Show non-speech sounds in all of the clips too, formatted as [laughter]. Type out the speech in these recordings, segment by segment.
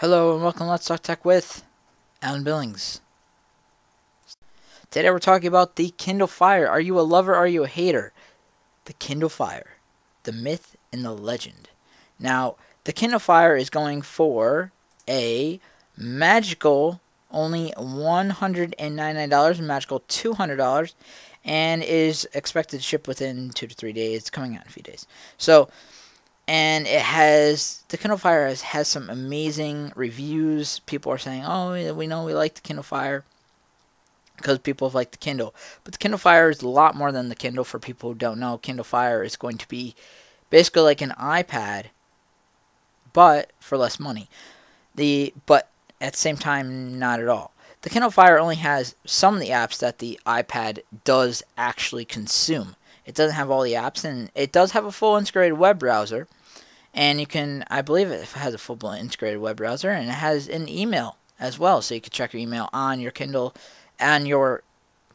Hello and welcome to Let's Talk Tech with Alan Billings. Today we're talking about the Kindle Fire. Are you a lover? Are you a hater? The Kindle Fire, the myth and the legend. Now, the Kindle Fire is going for a magical only $199, magical $200, and is expected to ship within two to three days. It's coming out in a few days. So, and it has the Kindle Fire has, has some amazing reviews. People are saying, "Oh, we know we like the Kindle Fire." Because people have liked the Kindle. But the Kindle Fire is a lot more than the Kindle for people who don't know. Kindle Fire is going to be basically like an iPad, but for less money. The but at the same time, not at all. The Kindle Fire only has some of the apps that the iPad does actually consume. It doesn't have all the apps, and it does have a full integrated web browser. And you can, I believe it has a full integrated web browser, and it has an email as well, so you can check your email on your Kindle, on your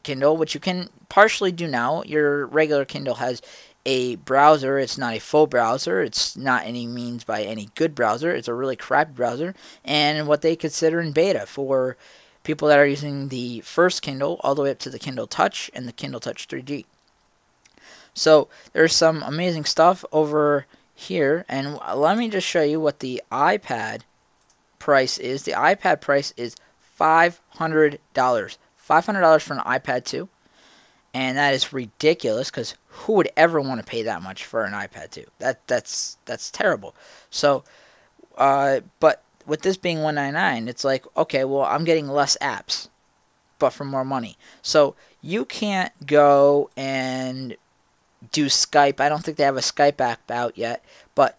Kindle, which you can partially do now. Your regular Kindle has a browser. It's not a full browser. It's not any means by any good browser. It's a really crappy browser, and what they consider in beta for people that are using the first Kindle all the way up to the Kindle Touch and the Kindle Touch 3G. So there's some amazing stuff over here, and let me just show you what the iPad price is. The iPad price is $500. $500 for an iPad 2. And that is ridiculous because who would ever want to pay that much for an iPad 2? That that's that's terrible. So, uh, but with this being 199, it's like okay, well I'm getting less apps, but for more money. So you can't go and do Skype. I don't think they have a Skype app out yet, but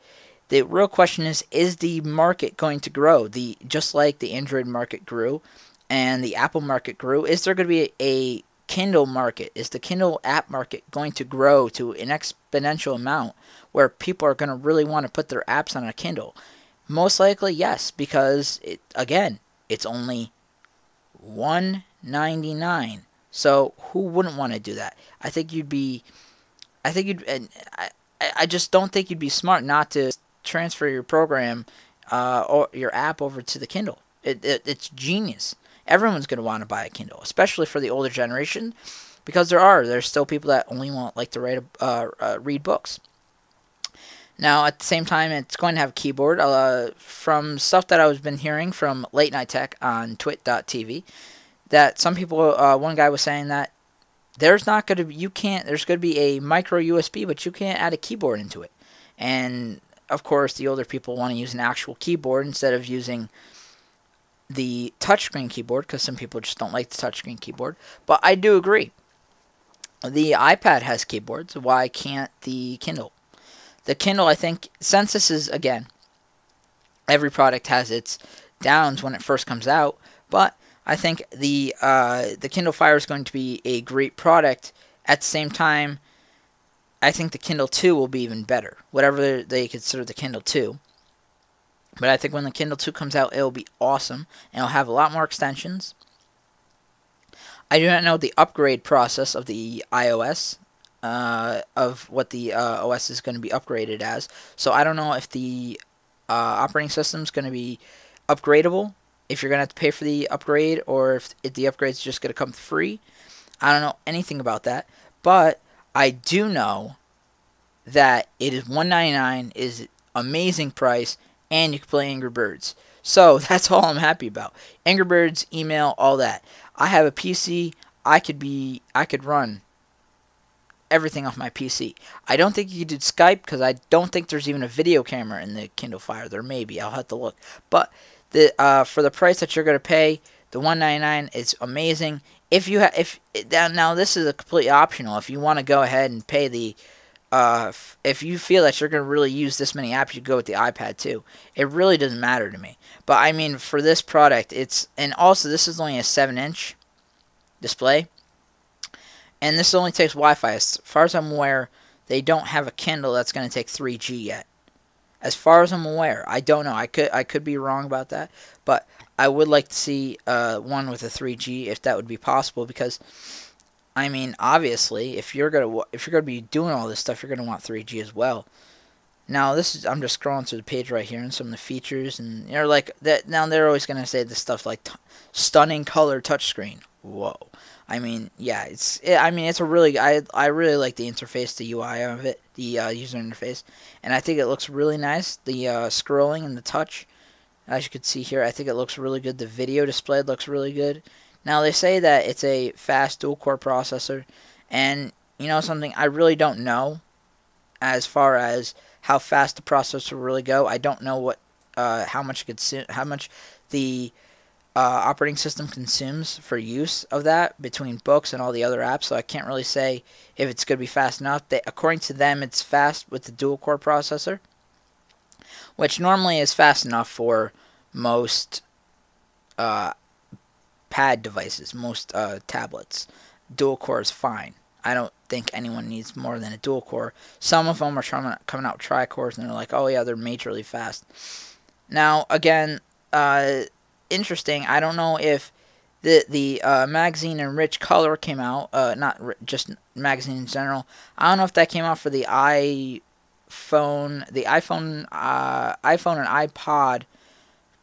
the real question is is the market going to grow? The just like the Android market grew and the Apple market grew, is there going to be a, Kindle market? Is the Kindle app market going to grow to an exponential amount where people are going to really want to put their apps on a Kindle? Most likely, yes, because it, again, it's only 199. So who wouldn't want to do that? I think you'd be I think you'd and I I just don't think you'd be smart not to transfer your program uh, or your app over to the Kindle. It, it it's genius everyone's going to want to buy a Kindle, especially for the older generation, because there are there's still people that only want like to write a, uh, uh, read books. Now, at the same time, it's going to have a keyboard. Uh, from stuff that I've been hearing from Late Night Tech on Twit.tv, that some people, uh, one guy was saying that there's not going to be, you can't, there's going to be a micro USB, but you can't add a keyboard into it. And of course, the older people want to use an actual keyboard instead of using the touchscreen keyboard because some people just don't like the touchscreen keyboard. But I do agree. The iPad has keyboards. Why can't the Kindle? The Kindle, I think, since this is, again, every product has its downs when it first comes out, but I think the uh, the Kindle Fire is going to be a great product. At the same time, I think the Kindle 2 will be even better. Whatever they consider the Kindle 2. But I think when the Kindle 2 comes out, it'll be awesome. And it'll have a lot more extensions. I do not know the upgrade process of the iOS, uh, of what the uh, OS is going to be upgraded as. So I don't know if the uh, operating system is going to be upgradable, if you're going to have to pay for the upgrade, or if, the upgrade is just going to come free. I don't know anything about that. But I do know that it is 199 is amazing price and you can play Angry Birds. So [laughs] that's all I'm happy about. Angry Birds, email, all that. I have a PC. I could be, I could run everything off my PC. I don't think you could do Skype because I don't think there's even a video camera in the Kindle Fire. There may be. I'll have to look. But the uh, for the price that you're going to pay, the 199 is amazing. If you have, if now this is a completely optional. If you want to go ahead and pay the uh, if you feel that you're going to really use this many apps, you go with the iPad too. It really doesn't matter to me. But I mean, for this product, it's and also this is only a seven-inch display, and this only takes Wi-Fi. As far as I'm aware, they don't have a Kindle that's going to take 3G yet. As far as I'm aware, I don't know. I could I could be wrong about that, but I would like to see uh, one with a 3G if that would be possible because I mean, obviously, if you're gonna if you're gonna be doing all this stuff, you're gonna want 3G as well. Now this is I'm just scrolling through the page right here and some of the features and they're like that. Now they're always gonna say this stuff like stunning color touchscreen. Whoa. I mean, yeah, it's. It, I mean, it's a really. I I really like the interface, the UI of it, the uh, user interface, and I think it looks really nice. The uh, scrolling and the touch, as you can see here, I think it looks really good. The video display looks really good. Now they say that it's a fast dual core processor, and you know something, I really don't know, as far as how fast the processor will really go. I don't know what, uh, how much consume, how much the uh, operating system consumes for use of that between books and all the other apps. So I can't really say if it's going to be fast enough. They, according to them, it's fast with the dual core processor, which normally is fast enough for most uh, pad devices, most uh, tablets. Dual core is fine. I don't think anyone needs more than a dual core. Some of them are trying, coming out tri cores and they're like, oh yeah, they're majorly fast. Now, again, uh, interesting. I don't know if the the uh, magazine in rich color came out, uh, not just magazine in general. I don't know if that came out for the iPhone, the iPhone, uh, iPhone and iPod,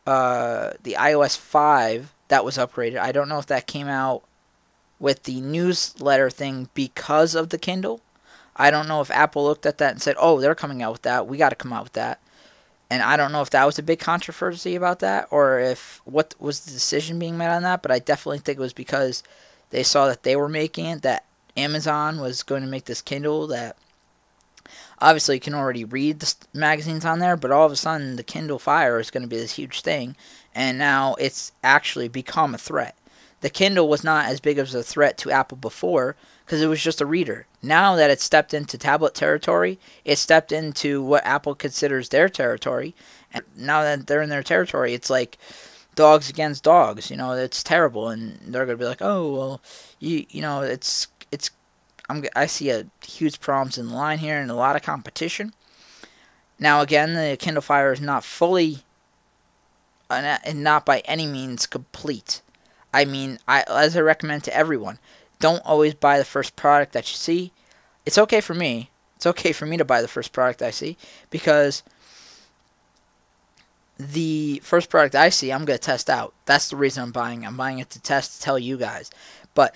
uh, the iOS 5 that was upgraded. I don't know if that came out with the newsletter thing because of the Kindle. I don't know if Apple looked at that and said, "Oh, they're coming out with that. We got to come out with that." And I don't know if that was a big controversy about that or if what was the decision being made on that, but I definitely think it was because they saw that they were making it, that Amazon was going to make this Kindle that obviously you can already read the magazines on there, but all of a sudden the Kindle Fire is going to be this huge thing, and now it's actually become a threat. The Kindle was not as big of a threat to Apple before because it was just a reader. Now that it's stepped into tablet territory, it stepped into what Apple considers their territory. And now that they're in their territory, it's like dogs against dogs. You know, it's terrible, and they're gonna be like, oh well, you you know, it's it's. I'm I see a huge problems in the line here and a lot of competition. Now again, the Kindle Fire is not fully uh, and not by any means complete. I mean, I as I recommend to everyone, don't always buy the first product that you see. It's okay for me. It's okay for me to buy the first product I see because the first product I see, I'm going to test out. That's the reason I'm buying. I'm buying it to test to tell you guys. But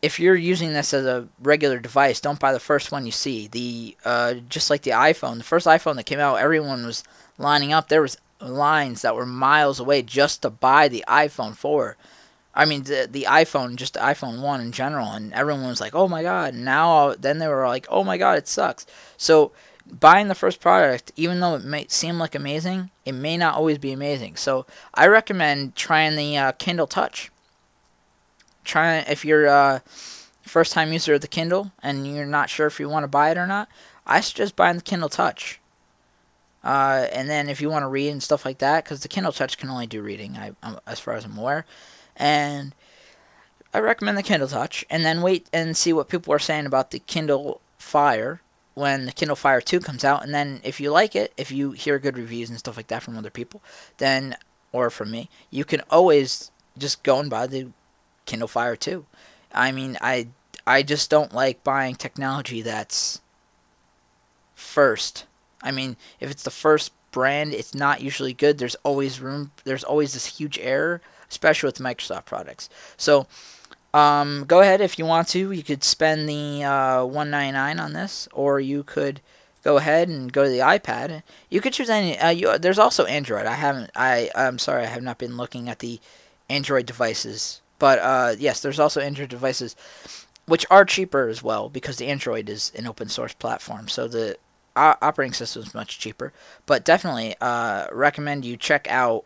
if you're using this as a regular device, don't buy the first one you see. The uh, just like the iPhone, the first iPhone that came out, everyone was lining up. There was lines that were miles away just to buy the iPhone 4. I mean the the iPhone, just the iPhone one in general, and everyone was like, "Oh my god!" And now then they were like, "Oh my god, it sucks." So buying the first product, even though it may seem like amazing, it may not always be amazing. So I recommend trying the uh, Kindle Touch. Try if you're a first time user of the Kindle and you're not sure if you want to buy it or not. I suggest buying the Kindle Touch. Uh, and then if you want to read and stuff like that, because the Kindle Touch can only do reading, I, as far as I'm aware and I recommend the Kindle Touch. And then wait and see what people are saying about the Kindle Fire when the Kindle Fire 2 comes out. And then if you like it, if you hear good reviews and stuff like that from other people, then or from me, you can always just go and buy the Kindle Fire 2. I mean, I I just don't like buying technology that's first. I mean, if it's the first brand, it's not usually good. There's always room. There's always this huge error especially with Microsoft products. So um, go ahead if you want to. You could spend the uh, 199 on this, or you could go ahead and go to the iPad. You could choose any. Uh, you, there's also Android. I haven't. I I'm sorry. I have not been looking at the Android devices, but uh, yes, there's also Android devices, which are cheaper as well because the Android is an open source platform. So the operating system is much cheaper. But definitely uh, recommend you check out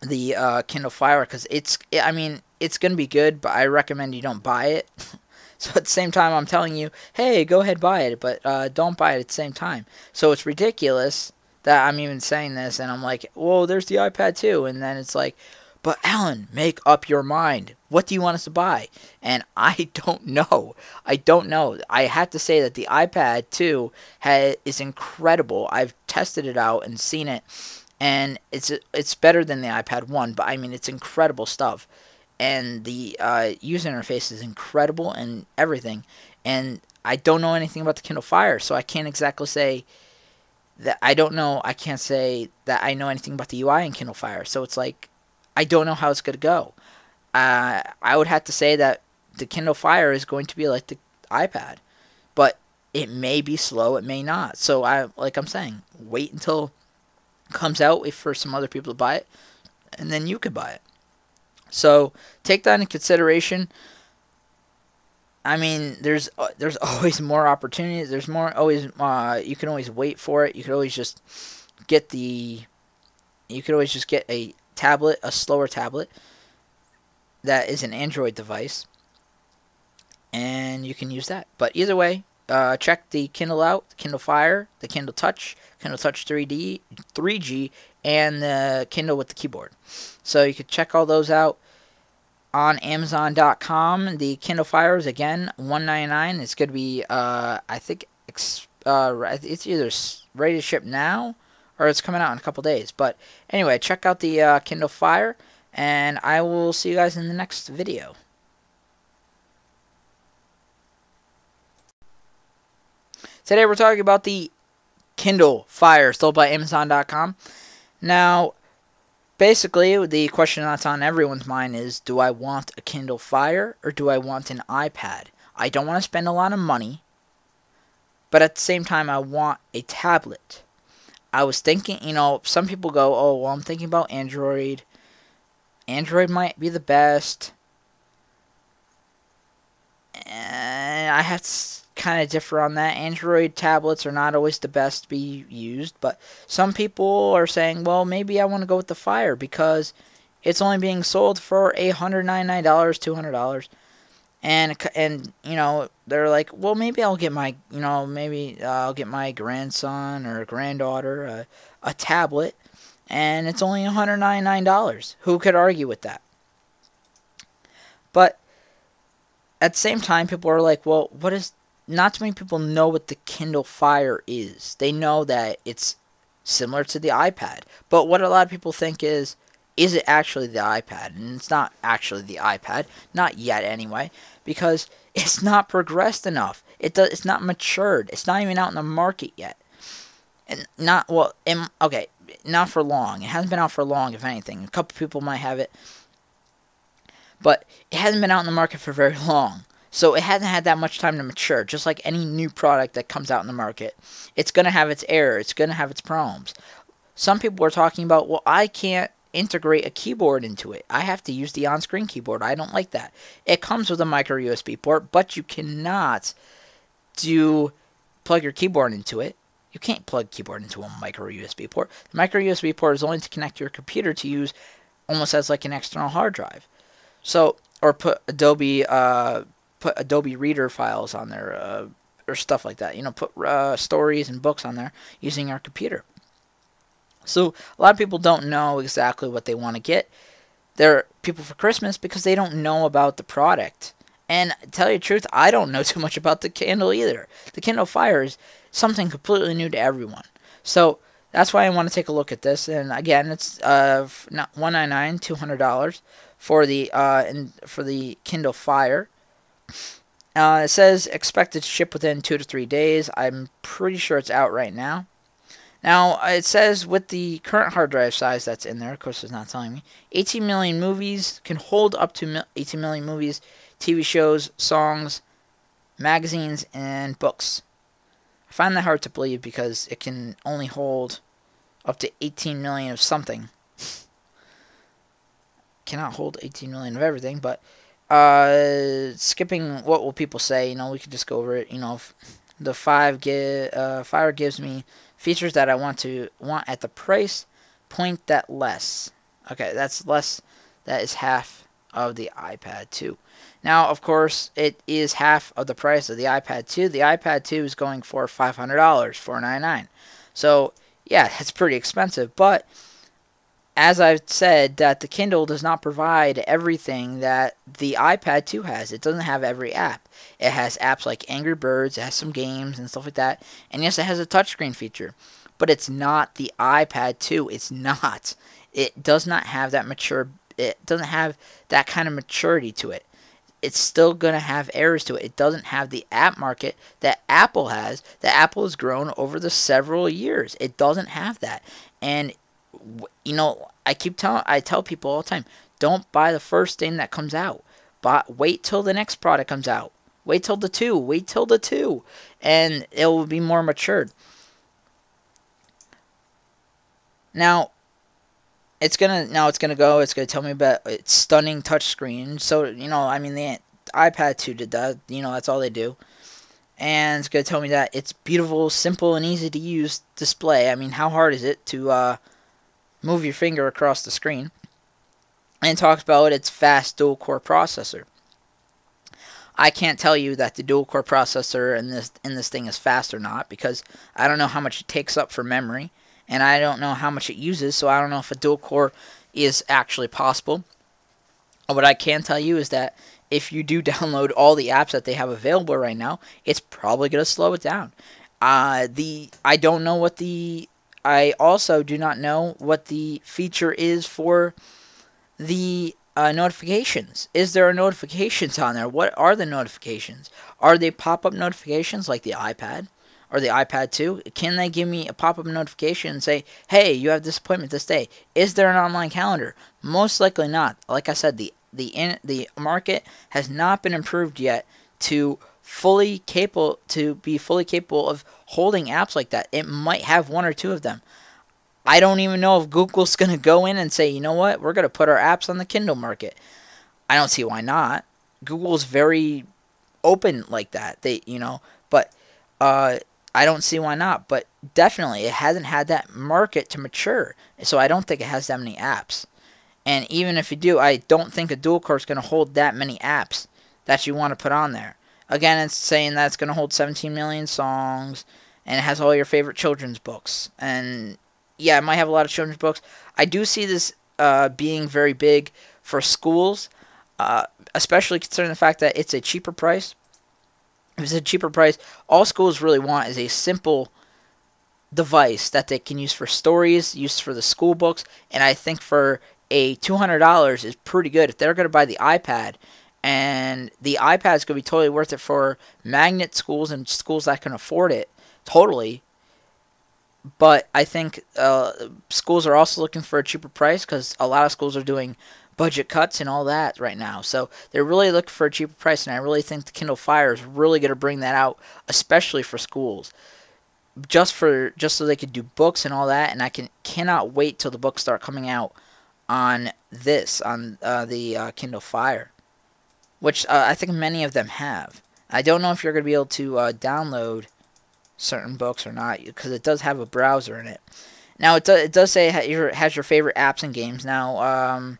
the uh, Kindle Fire because it's, I mean, it's going to be good, but I recommend you don't buy it. [laughs] so at the same time, I'm telling you, hey, go ahead buy it, but uh, don't buy it at the same time. So it's ridiculous that I'm even saying this, and I'm like, whoa, there's the iPad too, and then it's like, but Alan, make up your mind. What do you want us to buy? And [laughs] I don't know. I don't know. I have to say that the iPad 2 has, is incredible. I've tested it out and seen it and it's it's better than the iPad 1, but I mean it's incredible stuff. And the uh, user interface is incredible and everything. And I don't know anything about the Kindle Fire, so I can't exactly say that I don't know. I can't say that I know anything about the UI in Kindle Fire. So it's like I don't know how it's going to go. Uh, I would have to say that the Kindle Fire is going to be like the iPad, but it may be slow. It may not. So I like I'm saying, wait until it comes out for some other people to buy it, and then you could buy it. So take that into consideration. I mean, there's uh, there's [laughs] always more opportunities. There's more always. Uh, you can always wait for it. You can always just get the. You could always just get a tablet, a slower tablet. That is an Android device, and you can use that. But either way, uh, check the Kindle out, Kindle Fire, the Kindle Touch, Kindle Touch 3D, 3G, and the Kindle with the keyboard. So you could check all those out on Amazon.com. The Kindle Fire is again 199. It's going to be, uh, I think, uh, it's either ready to ship now or it's coming out in a couple days. But anyway, check out the uh, Kindle Fire, and I will see you guys in the next video. Today we're talking about the Kindle Fire, sold by Amazon.com. Now, basically, the question that's on everyone's mind is do I want a Kindle Fire or do I want an iPad? I don't want to spend a lot of money, but at the same time, I want a tablet. I was thinking, you know, some people go, oh, well, I'm thinking about Android. Android might be the best. And I to kind of differ on that. Android tablets are not always the best to be used, but some people are saying, well, maybe I want to go with the Fire because it's only being sold for $199, $200. And, and you know, they're like, well, maybe I'll get my, you know, maybe uh, I'll get my grandson or granddaughter a, a tablet, and it's only $199. Who could argue with that? But at the same time, people are like, well, what is not too many people know what the Kindle Fire is. They know that it's similar to the iPad. But what a lot of people think is, is it actually the iPad? And it's not actually the iPad, not yet anyway, because [laughs] it's not progressed enough. It does. It's not matured. It's not even out in the market yet. And not well. In, okay, not for long. It hasn't been out for long, if anything. A couple people might have it, but it hasn't been out in the market for very [laughs] long. So it hasn't had that much time to mature, just like any new product that comes out in the market. It's going to have its errors, it's going to have its problems. Some people are talking about, well, I can't integrate a keyboard into it. I have to use the on screen keyboard. I don't like that. It comes with a micro USB port, but you cannot do plug your keyboard into it. You can't plug keyboard into a micro USB port. The micro USB port is only to connect your computer to use almost as like an external hard drive. So, or put Adobe uh, put Adobe Reader files on there uh, or stuff like that. You know, put uh, stories and books on there using our computer. So a lot of people don't know exactly what they want to get. They're people for Christmas because they don't know about the product. And tell you the truth, I don't know [laughs] too much about the Kindle either. The Kindle Fire is something completely new to everyone. So that's why I want to take a look at this. And again, it's uh, one ninety nine, two hundred dollars for the uh, and for the Kindle Fire. Uh, it says expected to ship within two to three days. I'm pretty sure it's out right now. Now, it says with the current hard drive size that's in there, of course, it's not telling me, 18 million movies can hold up to 18 million movies, TV shows, songs, magazines, and books. I find that hard to believe because it can only hold up to 18 million of something. [laughs] Cannot hold 18 million of everything, but uh, skipping what will people say, you know, we could just go over it. You know, the five give uh, Fire gives me features that I want to want at the price point that less. Okay, that's less. That is half of the iPad 2. Now, of course, it is half of the price of the iPad 2. The iPad 2 is going for $500, 499. So, yeah, that's pretty expensive, but as I've said, that the Kindle does not provide everything that the iPad 2 has. It doesn't have every app. It has apps like Angry Birds, it has some games and stuff like that. And yes, it has a touchscreen feature. But it's not the iPad 2. It's not. It does not have that mature it doesn't have that kind of maturity to it. it's still going to have errors to it. It doesn't have the app market that Apple has, that Apple has grown over the several years. It doesn't have that. And you know, I keep telling I tell people all the time, don't buy the first thing that comes out. But wait till the next product comes out. Wait till the 2, wait till the 2 and it will be more matured. Now, it's gonna now it's gonna go. It's gonna tell me about its stunning touchscreen. So you know, I mean, the iPad 2 did that. You know, that's all they do. And it's gonna tell me that it's beautiful, simple, and easy to use display. I mean, how hard is it to uh, move your finger across the screen? And talks about its fast dual core processor. I can't tell you that the dual core processor in this in this thing is fast or not because I don't know how much it takes up for memory and I don't know how much it uses, so I don't know if a dual core is actually possible. What I can tell you is that if you do [laughs] download all the apps that they have available right now, it's probably going to slow it down. Uh, the I don't know what the I also do not know what the feature is for the uh, notifications. Is there a notifications on there? What are the notifications? Are they pop-up notifications like the iPad? or the iPad 2, can they give me a pop-up notification and say, "Hey, you have this appointment this day"? Is there an online calendar? Most likely not. Like I said, the the in, the market has not been improved yet to fully capable to be fully capable of holding apps like that. It might have one or two of them. I don't even know if Google's [laughs] going to go in and say, "You know what? We're going to put our apps on the Kindle market." I don't see why not. Google's very open like that. They, you know, but uh, I don't see why not, but definitely it hasn't had that market to mature. So I don't think it has that many apps. And even if you do, I don't think a dual core is going to hold that many apps that you want to put on there. Again, it's saying that it's going to hold 17 million songs and it has all your favorite children's books. And yeah, it might have a lot of children's books. I do see this uh, being very big for schools, uh, especially considering the fact that it's a cheaper price if it's a cheaper price, all schools really want is a simple device that they can use for stories, use for the school books, and I think for a $200 is pretty good. If they're going to buy the iPad, and the iPad is going to be totally worth it for magnet schools and schools that can afford it, totally. But I think uh, schools are also looking for a cheaper price because a lot of schools are doing budget cuts and all that right now. So they're really looking for a cheaper price, and I really think the Kindle Fire is really going to bring that out, especially for schools, just for just so they could do books and all that. And I can cannot wait till the books start coming out on this on uh, the uh, Kindle Fire, which uh, I think many of them have. I don't know if you're going to be able to uh, download certain books or not because it does have a browser in it. Now it, do, it does say it has your favorite apps and games. Now um,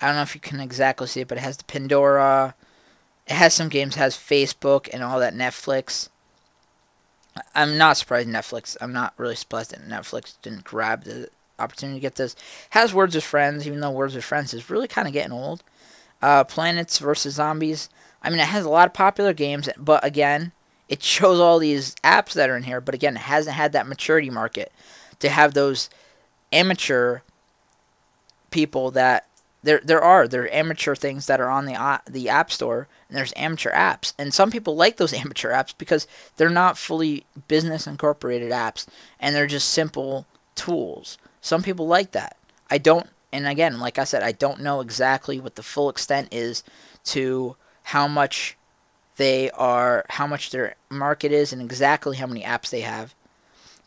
I don't know if you can exactly see it, but it has the Pandora. It has some games. Has Facebook and all that Netflix. I'm not surprised Netflix. I'm not really surprised that Netflix didn't grab the opportunity to get this. Has Words with Friends, even though Words with Friends is really kind of getting old. Uh, Planets versus Zombies. I mean, it has a lot of popular games, but again, it shows all these apps that are in here. But again, it hasn't had that maturity market to have those amateur people that there there are there are amateur things that are on the uh, the app store and there's amateur apps and some people like those [laughs] amateur apps because they're not fully business incorporated apps and they're just simple tools some people like that i don't and again like i said i don't know exactly what the full extent is to how much they are how much their market is and exactly how many apps they have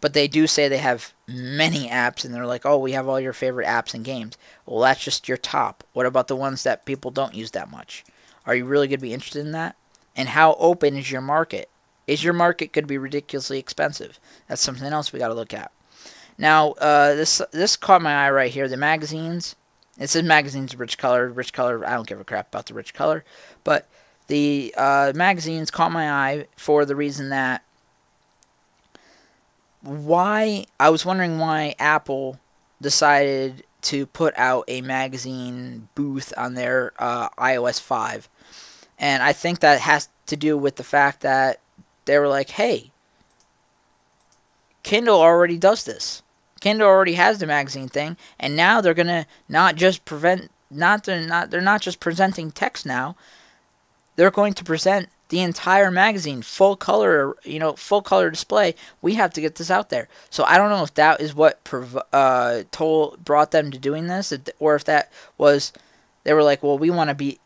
but they do say they have many apps and they're like, oh, we have all your favorite apps and games. Well, that's just your top. What about the ones that people don't use that much? Are you really going to be interested in that? And how open is your market? Is your market going to be ridiculously expensive? That's something else we got to look at. Now, uh, this this caught my eye right here. The magazines. It says magazines rich color. Rich color. I don't give a crap about the rich color, but the uh, magazines caught my eye for the reason that why I was wondering why Apple decided to put out a magazine booth on their uh, iOS 5. And I think that has to do with the fact that they were like, hey, Kindle already does this. Kindle already has the magazine thing, and now they're gonna not just prevent not they're not they're not just presenting text now. they're going to present the entire magazine full color you know full color display we have to get this out there so i don't know if that is what uh, told brought them to doing this or if that was they were like well we want to be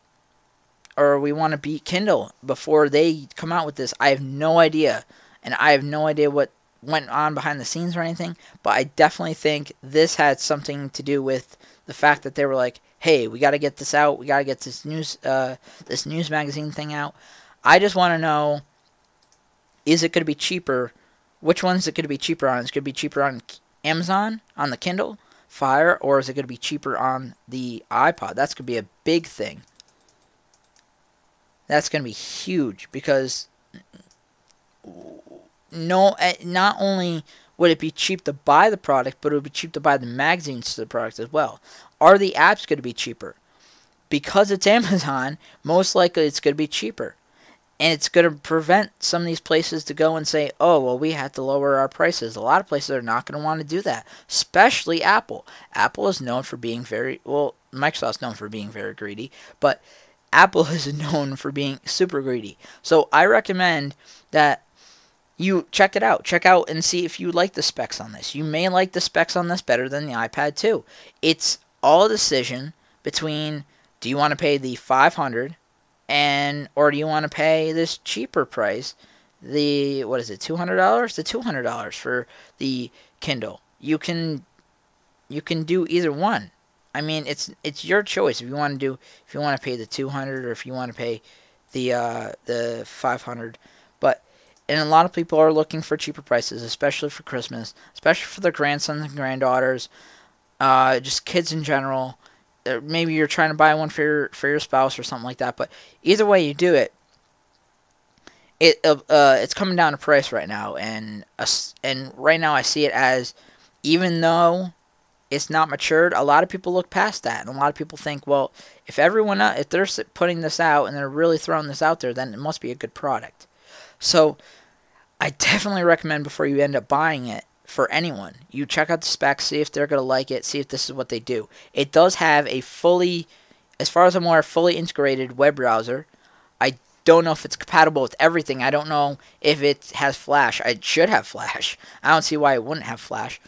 or we want to beat kindle before they come out with this i have no idea and i have no idea what went on behind the scenes or anything but i definitely think this had something to do with the fact that they were like hey we got to get this out we got to get this news uh, this news magazine thing out I just want to know is it going to be cheaper? Which ones it going to be cheaper on? Is it going to be cheaper on Amazon, on the Kindle Fire, or is it going to be cheaper on the iPod? That's going to be a big thing. That's going to be huge because no, eh, not only would it be cheap to buy the product, but it would be cheap to buy the magazines to the product as well. Are the apps going to be cheaper? Because it's [laughs] Amazon, most likely it's going to be cheaper and it's going to prevent some of these places to go and say, "Oh, well, we have to lower our prices." A lot of places are not going to want to do that, especially Apple. Apple is known for being very well. Microsoft's known for being very greedy, but Apple [laughs] is known for being super greedy. So I recommend that you check it out. Check out and see if you like the specs on this. You may like the specs on this better than the iPad 2. It's all a decision between do you want to pay the 500 and or do you want to pay this cheaper price the what is it $200 the $200 for the kindle you can you can do either one i mean it's it's your choice if you want to do if you want to pay the 200 or if you want to pay the uh the 500 but and a lot of people are looking for cheaper prices especially for christmas especially for their grandsons and granddaughters uh just kids in general maybe you're trying to buy one for your for your spouse or something like that. But either way you do it, it uh, uh it's coming down to price right now, and uh, and right now I see it as even though it's not matured, a lot of people look past that, and a lot of people think, well, if everyone uh, if they're putting this out and they're really throwing this out there, then it must be a good product. So I definitely recommend before you end up buying it for anyone. You check out the specs, see if they're going to like it, see if this is what they do. It does have a fully, as far as I'm aware, fully integrated web browser. I don't know if it's compatible with everything. I don't know if it has Flash. It should have Flash. [laughs] I don't see why it wouldn't have Flash.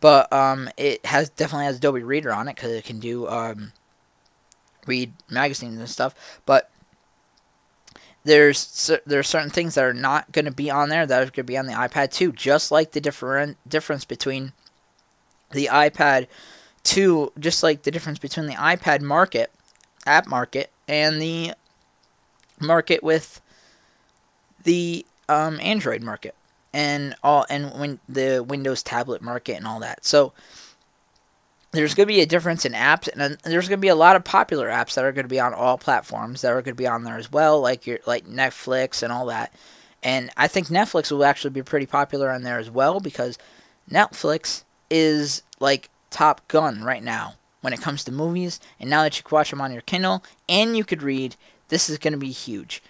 But um, it has definitely has Adobe Reader on it because it can do um, read magazines and stuff. But there's there's certain things that are not going to be on there that are going to be on the iPad 2, just like the different difference between the iPad 2, just like the difference between the iPad market, app market, and the market with the um, Android market and all and when the Windows tablet market and all that. So there's going to be a difference in apps, and there's going to be a lot of popular apps that are going to be on all platforms that are going to be on there as well, like your like Netflix and all that. And I think Netflix will actually be pretty popular on there as well because Netflix is like top gun right now when it comes to movies. And now that you can watch them on your Kindle and you could read, this is going to be huge.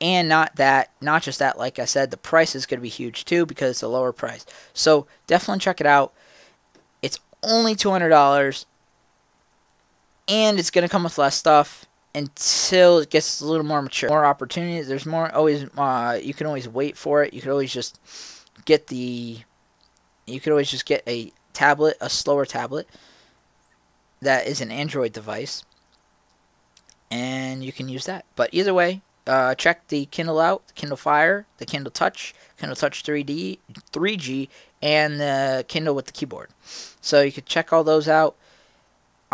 And not that, not just that, like I said, the price is going to be huge too because it's a lower price. So definitely check it out only $200 and it's going to come with less stuff until it gets a little more mature. More opportunities. There's more always uh, you can always wait for it. You can always just get the you could always just get a tablet a slower tablet that is an android device. And you can use that. But either way uh, check the kindle out the kindle fire the kindle touch kindle touch 3d 3g and the kindle with the keyboard so you could check all those out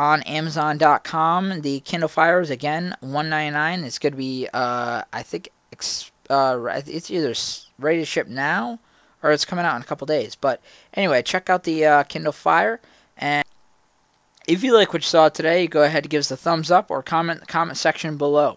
on Amazon.com. The Kindle Fire is again 199 It's going to be, uh, I think, uh, it's either ready to ship now or it's coming out in a couple days. But anyway, check out the uh, Kindle Fire. And if you like what you saw today, go ahead and give us a thumbs up or comment in the comment section below.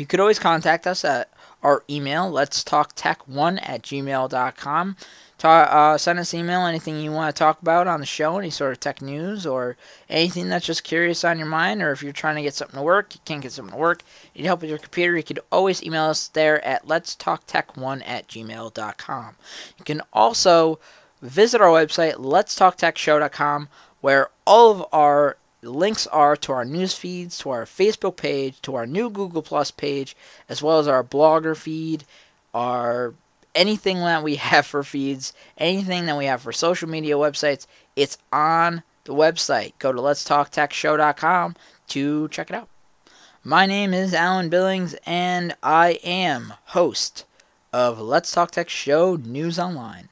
You could always contact us at our email, let's talk tech1 at gmail.com. Talk, uh, send us email anything you want to talk about on the show, any sort of tech news or anything that's just curious on your mind, or if you're trying to get something to work, you can't get something to work, you need help with your computer, you could always email us there at let's talk tech1 at gmail.com. You can also visit our website, let's talk tech show.com, where all of our links are to our news feeds, to our Facebook page, to our new Google Plus page, as well as our blogger feed, our anything that we [laughs] have for feeds, anything that we have for social media websites, it's on the website. Go to letstalktechshow.com to check it out. My name is Alan Billings, and I am host of Let's Talk Tech Show News Online.